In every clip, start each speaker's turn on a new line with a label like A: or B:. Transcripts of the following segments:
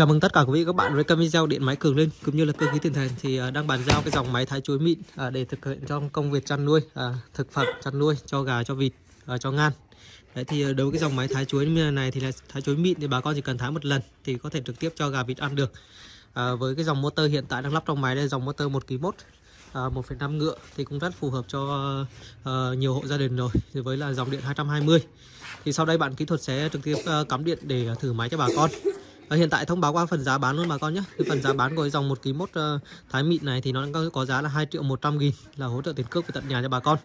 A: Chào mừng tất cả quý vị các bạn với kênh video điện máy Cường Linh cũng như là cơ khí tiền thành thì à, đang bàn giao cái dòng máy thái chuối mịn à, để thực hiện trong công việc chăn nuôi à, thực phẩm chăn nuôi cho gà cho vịt cho ngan. Đấy thì đối với cái dòng máy thái chuối này thì là thái chuối mịn thì bà con chỉ cần thái một lần thì có thể trực tiếp cho gà vịt ăn được. À, với cái dòng motor hiện tại đang lắp trong máy đây dòng motor 1 kg 1 à, 1,5 ngựa thì cũng rất phù hợp cho uh, nhiều hộ gia đình rồi với là dòng điện 220 thì sau đây bạn kỹ thuật sẽ trực tiếp uh, cắm điện để thử máy cho bà con à, hiện tại thông báo qua phần giá bán luôn bà con nhé. Cái phần giá bán của dòng một ký mốt uh, thái mịn này thì nó có, có giá là 2 triệu 100 nghìn là hỗ trợ tiền cước về tận nhà cho bà con.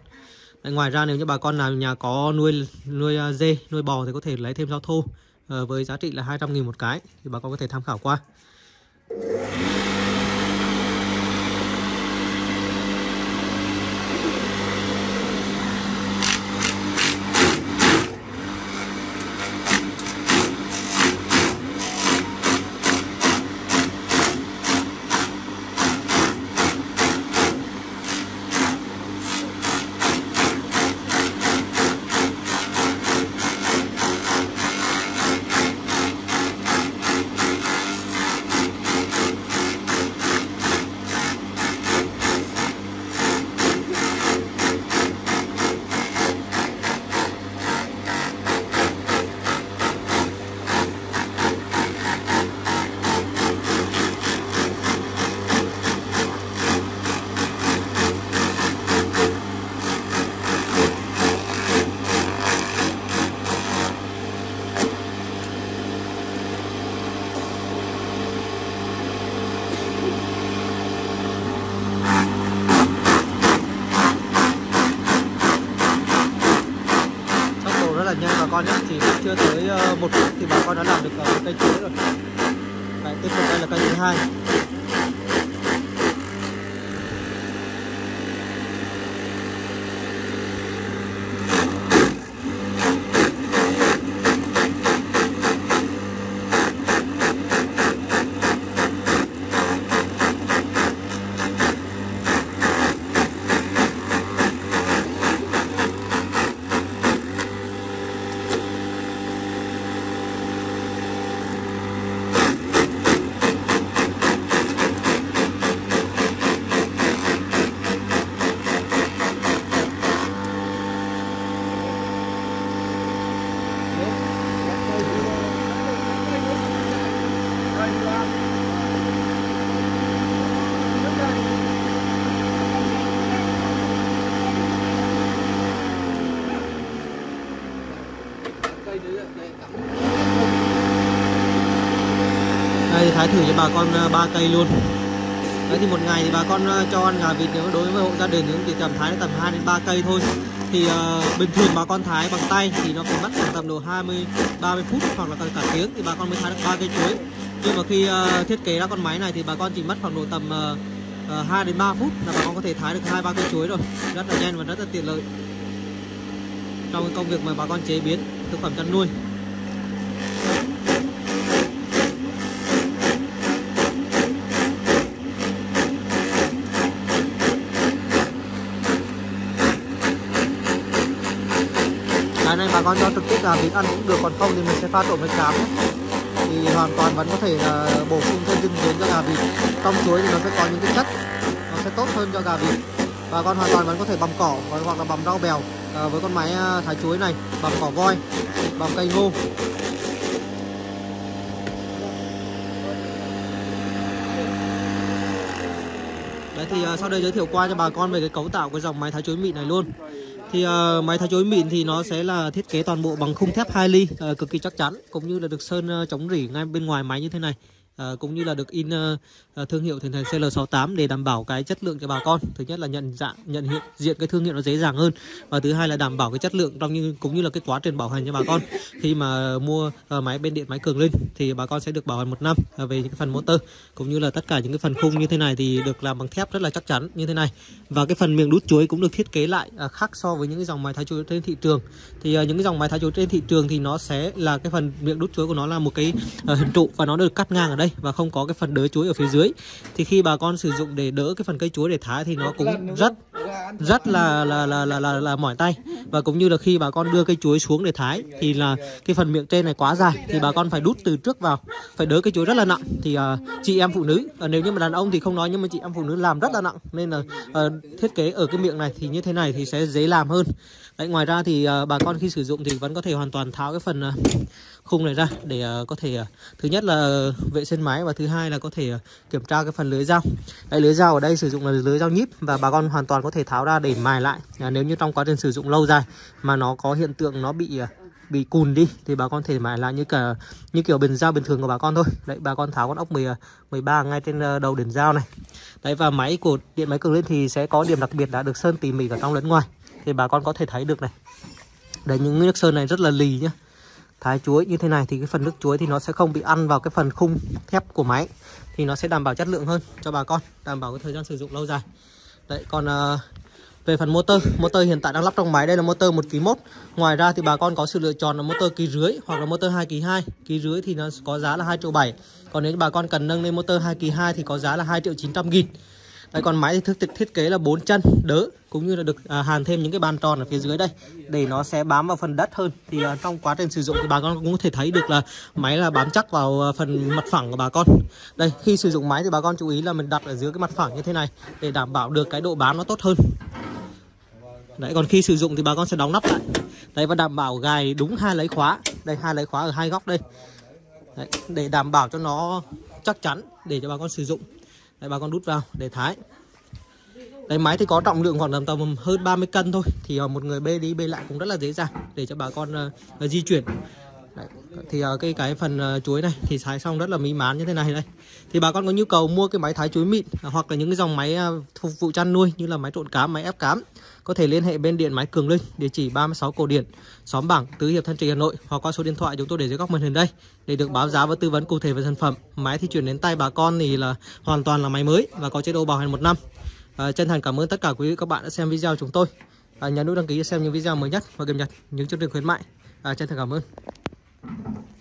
A: Đấy, ngoài ra nếu như bà con nào nhà có nuôi nuôi uh, dê nuôi bò thì có thể lấy thêm rau thô uh, với giá trị là 200 nghìn một cái thì bà con có thể tham khảo qua. Là nhân bà con nhé chỉ chưa tới ờ, một phút thì bà con đã làm được ờ, cây chuối rồi. Đấy, tiếp tục đây là cây thứ hai. Đây thái thử cho bà con ờ, ba cây luôn. Đấy thì một ngày thì bà con ờ, cho ăn gà vịt nếu đối với hộ gia đình thì tầm thái tầm 2 đến 3 cây thôi. Thì uh, bình thường bà con thái bằng tay thì nó phải mất khoảng tầm độ 20 30 phút hoặc là cả tiếng thì bà con mới thái được ba cây chuối. Nhưng mà khi uh, thiết kế ra con máy này thì bà con chỉ mất khoảng độ tầm uh, 2 đến 3 phút là bà con có thể thái được hai ba cây chuối rồi. Rất là nhanh và rất là tiện lợi trong cái công việc mà bà con chế biến thực phẩm chăn nuôi. Cái này bà con cho trực tiếp là vịt ăn cũng được, còn không thì mình sẽ pha trộn với cám thì hoàn toàn vẫn có thể là bổ sung thêm dinh dưỡng cho gà vịt. Trong chuối thì nó sẽ có những cái chất, nó sẽ tốt hơn cho gà vịt. Bà con hoàn toàn vẫn có thể bằm cỏ hoặc là bằm rau bèo à, với con máy ờ, thái chuối này bằng cỏ voi bằng cây ngô. Đấy thì uh, sau đây giới thiệu qua cho bà con về cái cấu tạo cái dòng máy thái chuối mịn này luôn. Thì uh, máy thái chuối mịn thì nó sẽ là thiết kế toàn bộ bằng khung thép 2 ly uh, cực kỳ chắc chắn cũng như là được sơn uh, chống rỉ ngay bên ngoài máy như thế này à, cũng như là được in uh, thương hiệu thành thành CL68 để đảm bảo cái chất lượng cho bà con. Thứ nhất là nhận dạng nhận hiện diện cái thương hiệu nó dễ dàng hơn và thứ hai là đảm bảo cái chất lượng trong như cũng như là cái quá trình bảo hành cho bà con. Khi mà mua uh, máy bên điện máy Cường Linh thì bà con sẽ được bảo hành một năm uh, về những cái phần motor cũng như là tất cả những cái phần khung như thế này thì được làm bằng thép rất là chắc chắn như thế này. Và cái phần miệng đút chuối cũng được thiết kế lại uh, khác so với những cái dòng máy thái chuối trên thị trường. Thì uh, những cái dòng máy thái chuối trên thị trường thì nó sẽ là cái phần miệng đút chuối của nó là một cái uh, hình trụ và nó được cắt ngang ở đây đây và không có cái phần đỡ chuối ở phía dưới. Thì khi bà con sử dụng để đỡ cái phần cây chuối để thái thì nó cũng rất rất là là là là là, là mỏi tay. Và cũng như là khi bà con đưa cây chuối xuống để thái thì là cái phần miệng trên này quá dài thì bà con phải đút từ trước vào phải đỡ cây chuối rất là nặng. Thì uh, chị em phụ nữ uh, nếu như mà đàn ông thì không nói nhưng mà chị em phụ nữ làm rất là nặng. Nên là uh, thiết kế ở cái miệng này thì như thế này thì sẽ dễ làm hơn. Đấy, ngoài ra thì uh, bà con khi sử dụng thì vẫn có thể hoàn toàn tháo cái phần uh, khung này ra để ờ, có thể ờ, thứ nhất là vệ sinh máy và thứ hai là có thể ờ, kiểm tra cái phần lưới dao. Đấy, lưới dao ở đây sử dụng là lưới dao nhíp và bà con hoàn toàn có thể tháo ra để mài lại. Nếu như trong quá trình sử dụng lâu dài mà nó có hiện tượng nó bị bị cùn đi thì bà con thể mài lại như cả như kiểu bình dao bình thường của bà con thôi. Đấy bà con tháo con ốc 10 13 ngay trên đầu đỉnh dao này. Đấy và máy của điện máy cường lên thì sẽ có điểm đặc biệt là được sơn tỉ mỉ cả trong lẫn ngoài thì bà con có thể thấy được này. Đấy những nước sơn này rất là lì nhá thái chuối như thế này thì cái phần nước chuối thì nó sẽ không bị ăn vào cái phần khung thép của máy thì nó sẽ đảm bảo chất lượng hơn cho bà con đảm bảo cái thời gian sử dụng lâu dài. Đấy còn uh, về phần motor motor hiện tại đang lắp trong máy đây là motor một kg mốt. ngoài ra thì bà con có sự lựa chọn là motor ký rưỡi hoặc là motor 2 kg 2 Ký rưỡi thì nó có giá là 2 triệu 7 còn nếu bà con cần nâng lên motor 2 kg 2 thì có giá là 2 triệu 900 nghìn. Đây còn máy thì thiết, thiết kế là bốn chân đỡ cũng như là được à, hàn thêm những cái bàn tròn ở phía dưới đây để nó sẽ bám vào phần đất hơn. Thì à, trong quá trình sử dụng thì bà con cũng có thể thấy được là máy là bám chắc vào à, phần mặt phẳng của bà con. Đây khi sử dụng máy thì bà con chú ý là mình đặt ở dưới cái mặt phẳng như thế này để đảm bảo được cái độ bám nó tốt hơn. Đấy còn khi sử dụng thì bà con sẽ đóng nắp lại. Đấy và đảm bảo gài đúng hai lấy khóa. Đây hai lấy khóa ở hai góc đây. Đấy, Để đảm bảo cho nó chắc chắn Để cho bà con sử dụng. Đây bà con đút vào để thái. Đấy máy thì có trọng lượng khoảng tầm tầm hơn 30 cân thôi Thì ờ, một người bê đi bê lại cũng rất là dễ dàng Để cho bà con uh, di chuyển. Đấy. Thì uh, cái cái phần uh, chuối này thì thái xong rất là mỹ mán như thế này đây. Thì bà con có nhu cầu mua cái máy thái chuối mịn à, hoặc là những cái dòng máy uh, phục vụ chăn nuôi như là máy trộn cám, máy ép cám có thể liên hệ bên điện máy Cường Linh, địa chỉ 36 Cổ Điển, xóm Bảng, Tứ Hiệp, Thanh Trì, Hà Nội hoặc qua số điện thoại chúng tôi để dưới góc màn hình đây để được báo giá và tư vấn cụ thể về sản phẩm. Máy thì chuyển đến tay bà con thì là hoàn toàn là máy mới và có chế độ bảo hành một năm. À, chân thành cảm ơn tất cả quý vị các bạn đã xem video của chúng tôi. À, nhấn nút đăng ký để xem những video mới nhất và cập nhật những chương trình khuyến mại. À, chân thành cảm ơn. Thank you.